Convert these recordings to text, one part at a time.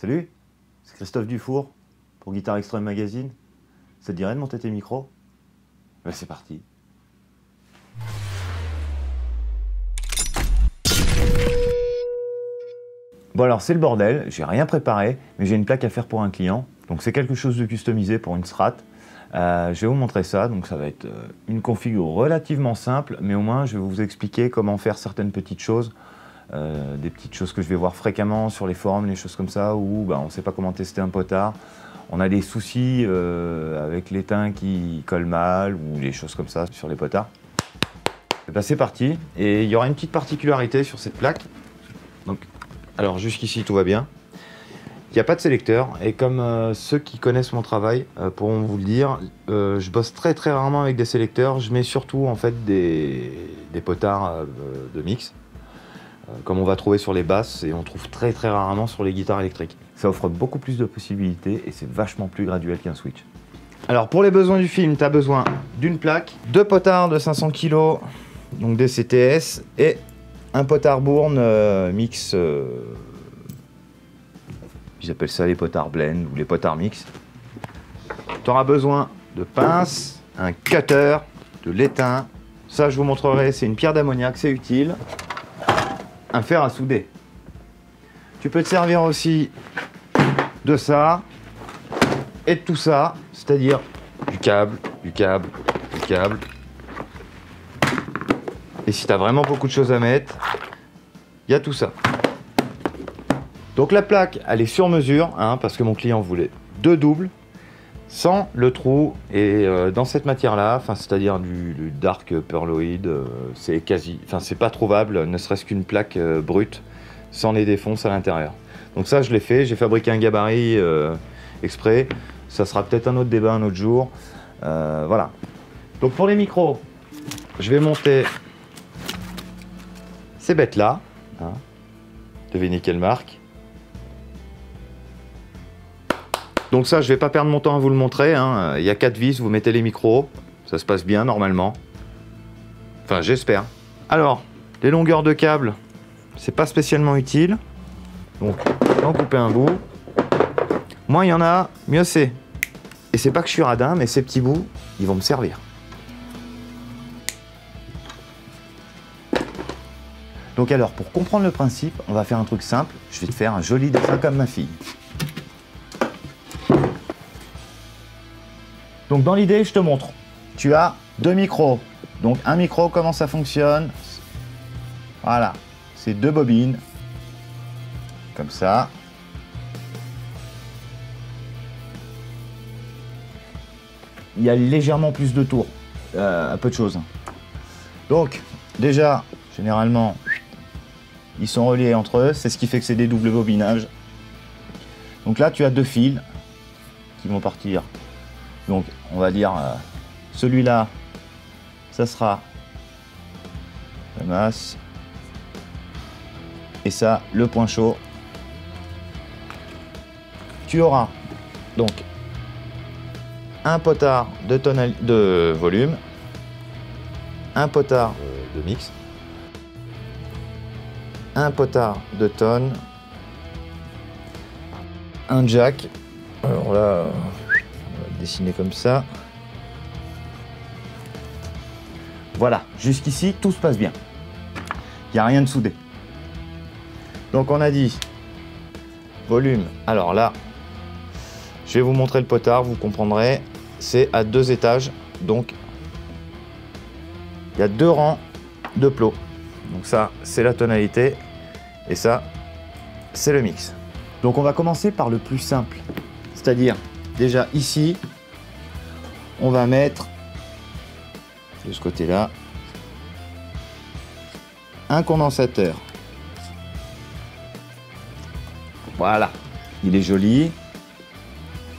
Salut, c'est Christophe Dufour pour Guitare Extreme Magazine. Ça te dirait de monter tes micros? Ben c'est parti. Bon alors c'est le bordel, j'ai rien préparé, mais j'ai une plaque à faire pour un client. Donc c'est quelque chose de customisé pour une strat. Euh, je vais vous montrer ça, donc ça va être euh, une config relativement simple, mais au moins je vais vous expliquer comment faire certaines petites choses, euh, des petites choses que je vais voir fréquemment sur les forums, les choses comme ça, où bah, on ne sait pas comment tester un potard, on a des soucis avec l'étain qui colle mal, ou des choses comme ça sur les potards. Et bah, c'est parti, et il y aura une petite particularité sur cette plaque. Donc, alors jusqu'ici tout va bien. Il n'y a pas de sélecteur et comme euh, ceux qui connaissent mon travail euh, pourront vous le dire, euh, je bosse très très rarement avec des sélecteurs. Je mets surtout en fait des potards de mix, comme on va trouver sur les basses et on trouve très très rarement sur les guitares électriques. Ça offre beaucoup plus de possibilités et c'est vachement plus graduel qu'un switch. Alors pour les besoins du film, tu as besoin d'une plaque, deux potards de 500 kg, donc des CTS et un potard bourne mix ils appellent ça les potards blend ou les potards mix. Tu auras besoin de pince, un cutter, de l'étain. Ça, je vous montrerai, c'est une pierre d'ammoniac, c'est utile. Un fer à souder. Tu peux te servir aussi de ça et de tout ça, c'est-à-dire du câble, du câble, du câble. Et si tu as vraiment beaucoup de choses à mettre, il y a tout ça. Donc la plaque, elle est sur mesure, hein, parce que mon client voulait deux doubles, sans le trou. Et euh, dans cette matière-là, c'est-à-dire du, dark perloid, euh, c'est quasi, enfin c'est pas trouvable, ne serait-ce qu'une plaque euh, brute, sans les défonces à l'intérieur. Donc ça, je l'ai fait, j'ai fabriqué un gabarit exprès. Ça sera peut-être un autre débat un autre jour. voilà. Donc pour les micros, je vais monter ces bêtes-là. Hein. Devinez quelle marque Donc ça, je vais pas perdre mon temps à vous le montrer. Hein. Il y a quatre vis, vous mettez les micros. Ça se passe bien normalement. Enfin, j'espère. Alors, les longueurs de câble, c'est pas spécialement utile. Donc, en couper un bout. Moins il y en a, mieux c'est. Et c'est pas que je suis radin, mais ces petits bouts, ils vont me servir. Donc alors, pour comprendre le principe, on va faire un truc simple. Je vais te faire un joli dessin comme ma fille. Donc dans l'idée, je te montre. Tu as deux micros. Donc un micro, comment ça fonctionne? Voilà, c'est deux bobines. Comme ça. Il y a légèrement plus de tours. Euh, un peu de choses. Donc, déjà, généralement, ils sont reliés entre eux. C'est ce qui fait que c'est des doubles bobinages. Donc là, tu as deux fils qui vont partir donc on va dire euh, celui-là, ça sera la masse. Et ça, le point chaud. Tu auras donc un potard de, de volume, un potard de mix, un potard de tonne, un jack. Alors là, dessiner comme ça. Voilà, jusqu'ici, tout se passe bien. Il n'y a rien de soudé. Donc on a dit volume. Alors là, je vais vous montrer le potard, vous comprendrez. C'est à deux étages, donc il y a deux rangs de plots. Donc ça, c'est la tonalité, et ça, c'est le mix. Donc on va commencer par le plus simple, c'est-à-dire déjà ici, on va mettre de ce côté-là un condensateur. Voilà, il est joli.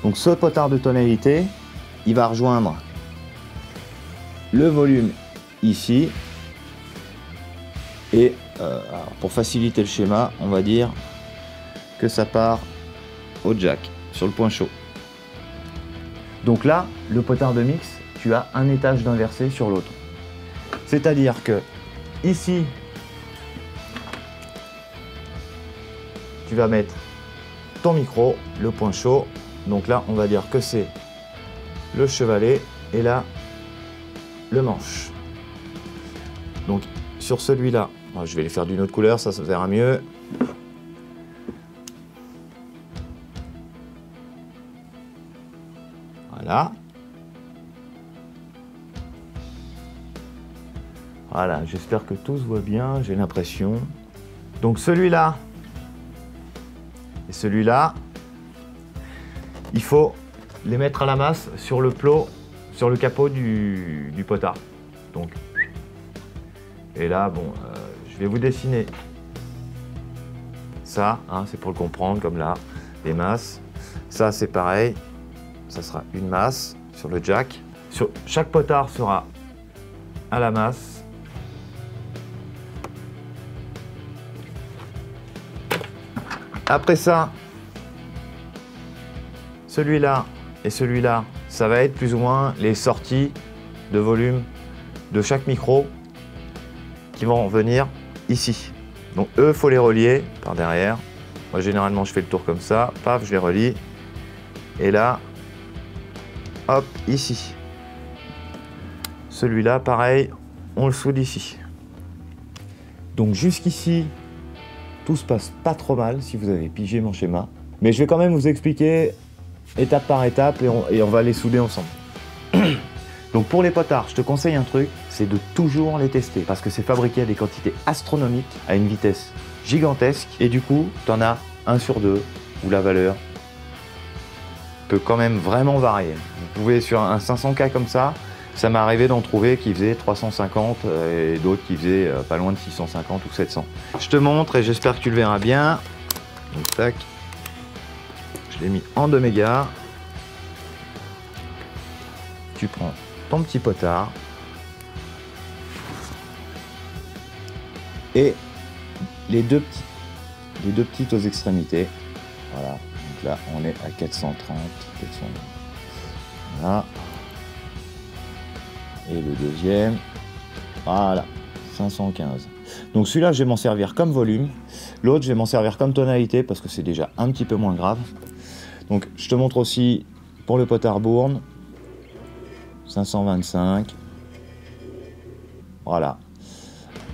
Donc ce potard de tonalité, il va rejoindre le volume ici. Et euh, pour faciliter le schéma, on va dire que ça part au jack, sur le point chaud. Donc là, le potard de mix, tu as un étage d'inversé sur l'autre. C'est-à-dire que ici, tu vas mettre ton micro, le point chaud. Donc là, on va dire que c'est le chevalet et là, le manche. Donc sur celui-là, je vais les faire d'une autre couleur, ça, ça verra mieux. Voilà, j'espère que tout se voit bien, j'ai l'impression. Donc celui-là et celui-là, il faut les mettre à la masse sur le plot, sur le capot du, potard. Donc, et là, bon, euh, je vais vous dessiner ça, hein, c'est pour le comprendre, comme là, les masses. Ça, c'est pareil, ça sera une masse sur le jack. Sur, chaque potard sera à la masse. Après ça, celui-là et celui-là, ça va être plus ou moins les sorties de volume de chaque micro qui vont venir ici. Donc eux, faut les relier par derrière. Moi, généralement, je fais le tour comme ça. Paf, je les relie. Et là, hop, ici. Celui-là, pareil, on le soude ici. Donc jusqu'ici, tout se passe pas trop mal si vous avez pigé mon schéma. Mais je vais quand même vous expliquer étape par étape et on, va les souder ensemble. Donc pour les potards, je te conseille un truc, c'est de toujours les tester parce que c'est fabriqué à des quantités astronomiques, à une vitesse gigantesque et du coup, tu en as un sur deux où la valeur peut quand même vraiment varier. Vous pouvez sur un 500K comme ça, ça m'est arrivé d'en trouver qui faisait 350 euh, et d'autres qui faisaient euh, pas loin de 650 ou 700. Je te montre et j'espère que tu le verras bien. Donc tac, je l'ai mis en 2 mégas. Tu prends ton petit potard. Et les deux, petits, les deux petites aux extrémités. Voilà. Donc là, on est à 430. 400. Voilà. Et le deuxième. Voilà. 515. Donc celui-là, je vais m'en servir comme volume. L'autre, je vais m'en servir comme tonalité parce que c'est déjà un petit peu moins grave. Donc je te montre aussi pour le potard bourne. 525. Voilà.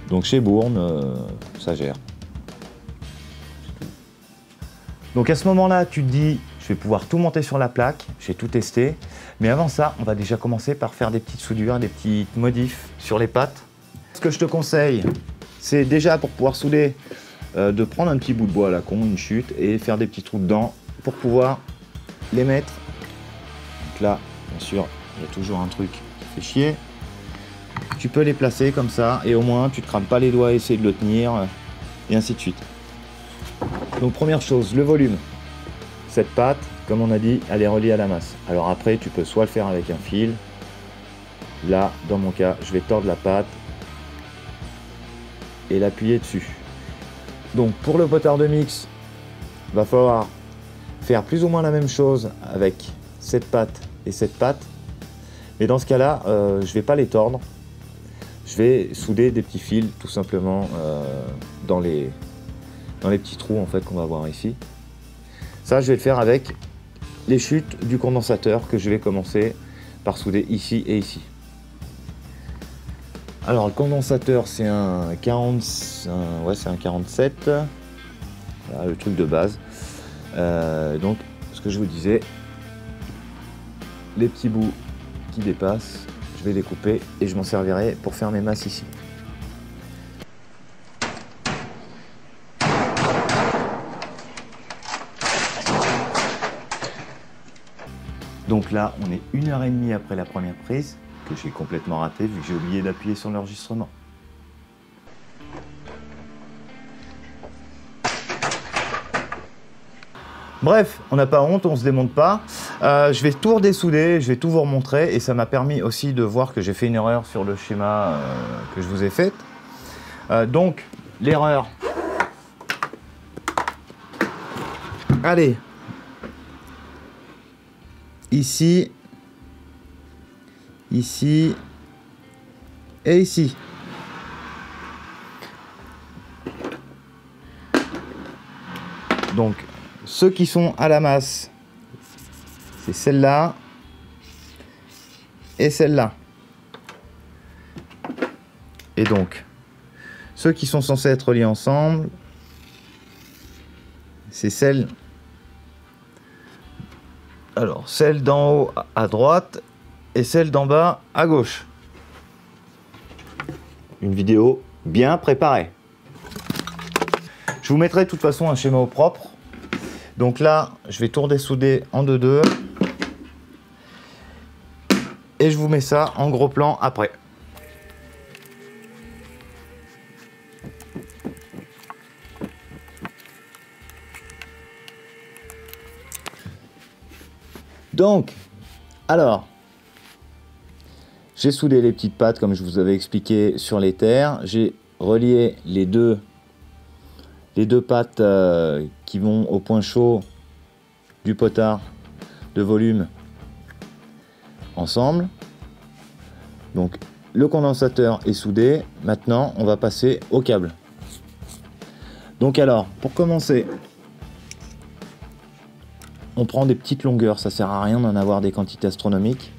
Donc chez Bourne, euh, ça gère. Donc à ce moment-là, tu te dis, je vais pouvoir tout monter sur la plaque, j'ai tout testé. Mais avant ça, on va déjà commencer par faire des petites soudures, des petites modifs sur les pattes. Ce que je te conseille, c'est déjà pour pouvoir souder, euh, de prendre un petit bout de bois à la con, une chute, et faire des petits trous dedans pour pouvoir les mettre. Donc là, bien sûr, il y a toujours un truc qui fait chier. Tu peux les placer comme ça et au moins tu ne te crames pas les doigts à essayer de le tenir et ainsi de suite. Donc première chose, le volume. Cette pâte, comme on a dit, elle est reliée à la masse. Alors après, tu peux soit le faire avec un fil. Là, dans mon cas, je vais tordre la pâte et l'appuyer dessus. Donc pour le potard de mix, va falloir faire plus ou moins la même chose avec cette pâte et cette pâte. Mais dans ce cas-là, euh, je ne vais pas les tordre. Je vais souder des petits fils tout simplement euh, dans, les, dans les petits trous en fait qu'on va voir ici. Ça, je vais le faire avec les chutes du condensateur que je vais commencer par souder ici et ici. Alors le condensateur c'est un 40, ouais c'est un 47, le truc de base. Euh, donc, ce que je vous disais, les petits bouts qui dépassent, je vais les couper et je m'en servirai pour faire mes masses ici. Donc là, on est une heure et demie après la première prise, que j'ai complètement raté vu que j'ai oublié d'appuyer sur l'enregistrement. Bref, on n'a pas honte, on se démonte pas. Euh, je vais tout redessouder, je vais tout vous remontrer et ça m'a permis aussi de voir que j'ai fait une erreur sur le schéma euh, que je vous ai fait. Euh, donc, l'erreur. Allez. Ici. Ici. Et ici. Donc, ceux qui sont à la masse, c'est celle-là et celle-là. Et donc, ceux qui sont censés être liés ensemble, c'est celle. Alors, celle d'en haut à droite et celle d'en bas à gauche. Une vidéo bien préparée. Je vous mettrai de toute façon un schéma propre. Donc là, je vais tourner souder en 2-2. Et je vous mets ça en gros plan après. Donc, alors, j'ai soudé les petites pattes comme je vous avais expliqué sur les terres. J'ai relié les deux, les deux pattes euh, qui vont au point chaud du potard de volume ensemble. Donc le condensateur est soudé. Maintenant, on va passer au câble. Donc alors, pour commencer, on prend des petites longueurs. Ça sert à rien d'en avoir des quantités astronomiques.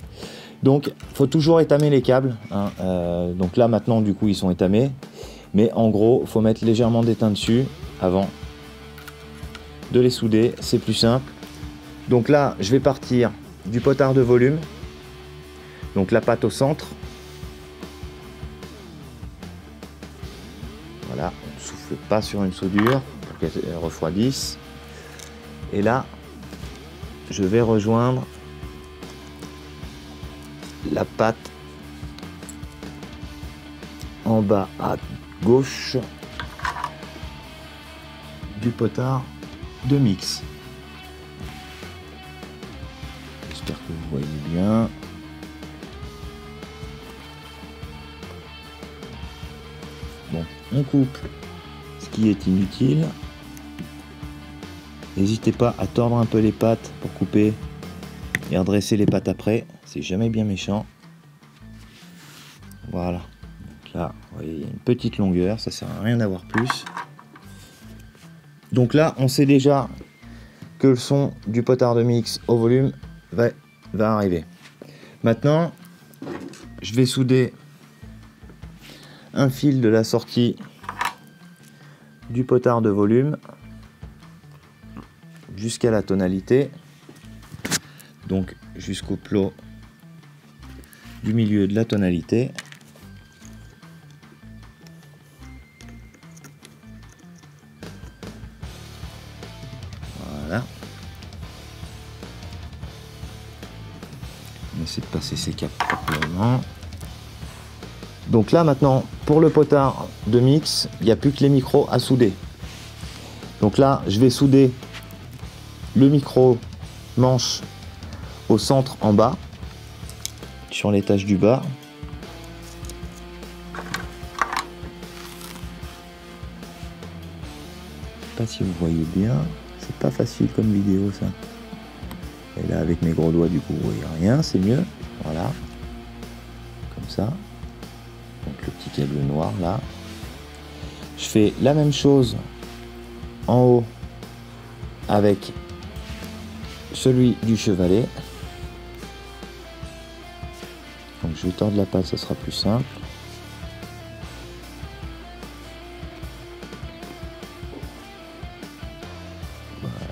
Donc, faut toujours étamer les câbles. Hein. Euh, donc là, maintenant, du coup, ils sont étamés. Mais en gros, faut mettre légèrement d'étain dessus avant de les souder. C'est plus simple. Donc là, je vais partir du potard de volume. Donc la pâte au centre. Voilà, on ne souffle pas sur une soudure pour qu'elle refroidisse. Et là, je vais rejoindre la pâte en bas à gauche du potard de mix. J'espère que vous voyez bien. Bon, on coupe ce qui est inutile. N'hésitez pas à tordre un peu les pattes pour couper et redresser les pattes après. C'est jamais bien méchant. Voilà. là, vous voyez, il y a une petite longueur. Ça sert à rien d'avoir plus. Donc là, on sait déjà que le son du potard de mix au volume va, va arriver. Maintenant, je vais souder un fil de la sortie du potard de volume jusqu'à la tonalité, donc jusqu'au plot du milieu de la tonalité. Voilà. On essaie de passer ces caps proprement. Donc là maintenant, pour le potard de mix, il n'y a plus que les micros à souder. Donc là, je vais souder le micro manche au centre en bas, sur l'étage du bas. Je sais pas si vous voyez bien, c'est pas facile comme vidéo ça. Et là avec mes gros doigts du coup vous voyez rien, c'est mieux. Voilà. Comme ça. Donc le petit câble noir là. Je fais la même chose en haut avec celui du chevalet. Donc je vais tordre la pâte, ça sera plus simple.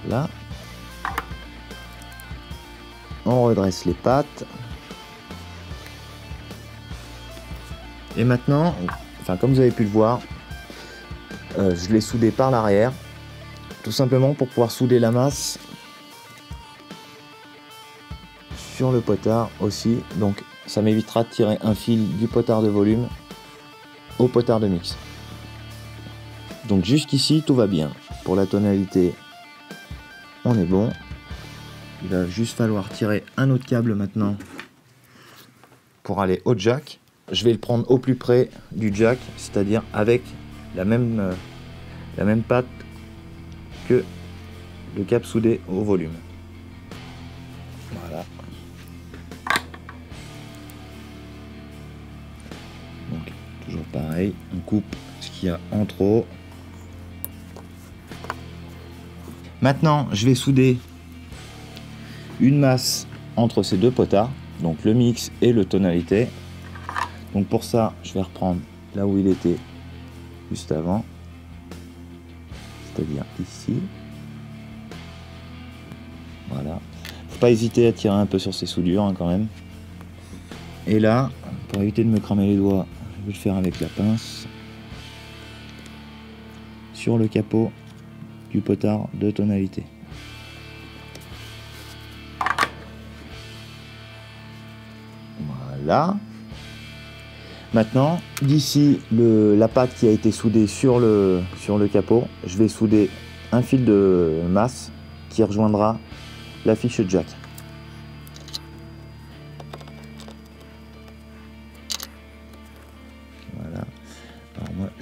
Voilà. On redresse les pattes. Et maintenant, comme vous avez pu le voir, euh, je l'ai soudé par l'arrière, tout simplement pour pouvoir souder la masse sur le potard aussi. Donc ça m'évitera de tirer un fil du potard de volume au potard de mix. Donc jusqu'ici tout va bien. Pour la tonalité, on est bon. Il va juste falloir tirer un autre câble maintenant pour aller au jack. Je vais le prendre au plus près du jack, c'est-à-dire avec la même, euh, la même patte que le câble soudé au volume. Voilà. On coupe ce qu'il y a en trop. Maintenant, je vais souder une masse entre ces deux potards, donc le mix et le tonalité. Donc pour ça, je vais reprendre là où il était juste avant, c'est-à-dire ici. Voilà. Faut pas hésiter à tirer un peu sur ces soudures hein, quand même. Et là, pour éviter de me cramer les doigts, je vais le faire avec la pince sur le capot du potard de tonalité. Voilà. Maintenant, d'ici la pâte qui a été soudée sur le, capot, je vais souder un fil de masse qui rejoindra la fiche jack.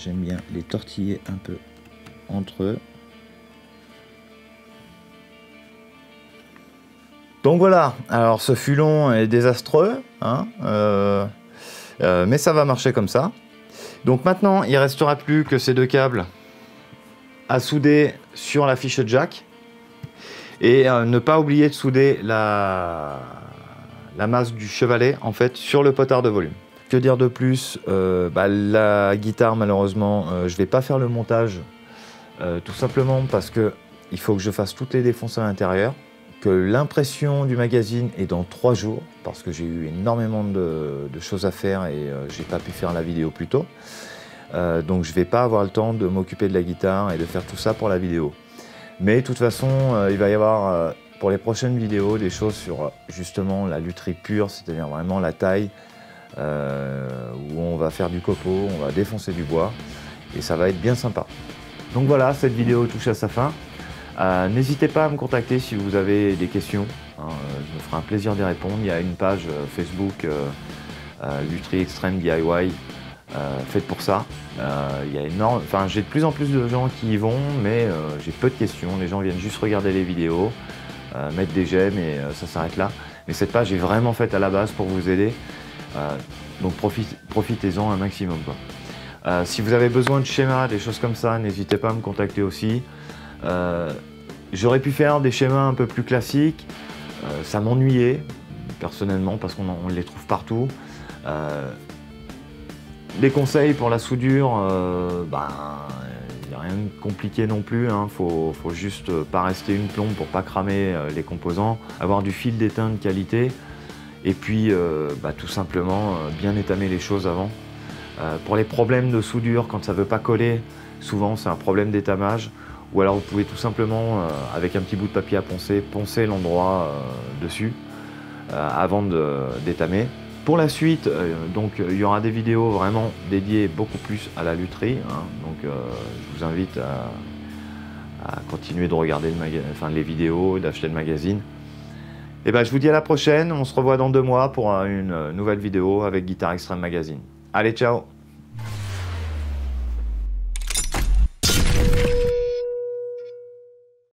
J'aime bien les tortiller un peu entre eux. Donc voilà, alors ce fut long et désastreux, hein, euh, euh, mais ça va marcher comme ça. Donc maintenant, il ne restera plus que ces deux câbles à souder sur la fiche jack. Et euh, ne pas oublier de souder la, la masse du chevalet en fait sur le potard de volume. Que dire de plus? Bah, La guitare malheureusement, je ne vais pas faire le montage tout simplement parce que il faut que je fasse toutes les défonces à l'intérieur que l'impression du magazine est dans trois jours parce que j'ai eu énormément de, choses à faire et euh, j'ai pas pu faire la vidéo plus tôt. Euh, donc je vais pas avoir le temps de m'occuper de la guitare et de faire tout ça pour la vidéo. Mais de toute façon, euh, il va y avoir pour les prochaines vidéos des choses sur justement la lutherie pure, c'est-à-dire vraiment la taille, où on va faire du copeau, on va défoncer du bois et ça va être bien sympa. Donc voilà, cette vidéo touche à sa fin. Euh, n'hésitez pas à me contacter si vous avez des questions. Hein, euh, je me ferai un plaisir d'y répondre. Il y a une page euh, Facebook Lutri Extreme DIY faite pour ça. il j'ai de plus en plus de gens qui y vont, mais j'ai peu de questions. Les gens viennent juste regarder les vidéos, mettre des j'aime et ça s'arrête là. Mais cette page est vraiment faite à la base pour vous aider. Donc profitez-en un maximum. si vous avez besoin de schémas, des choses comme ça, n'hésitez pas à me contacter aussi. Euh, j'aurais pu faire des schémas un peu plus classiques, euh, ça m'ennuyait personnellement parce qu'on les trouve partout. Euh, les conseils pour la soudure, ben, il n'y a rien de compliqué non plus, il hein. faut, faut, juste pas rester une plombe pour pas cramer les composants, avoir du fil d'étain de qualité et puis bah, tout simplement bien étamer les choses avant. pour les problèmes de soudure, quand ça ne veut pas coller, souvent c'est un problème d'étamage. Ou alors vous pouvez tout simplement, euh, avec un petit bout de papier à poncer, poncer l'endroit euh, dessus euh, avant d'étamer. Pour la suite, donc il y aura des vidéos vraiment dédiées beaucoup plus à la lutherie. Hein. donc je vous invite à, continuer de regarder les vidéos, d'acheter le magazine. Et ben, je vous dis à la prochaine, on se revoit dans deux mois pour une nouvelle vidéo avec Guitar Extreme Magazine. Allez, ciao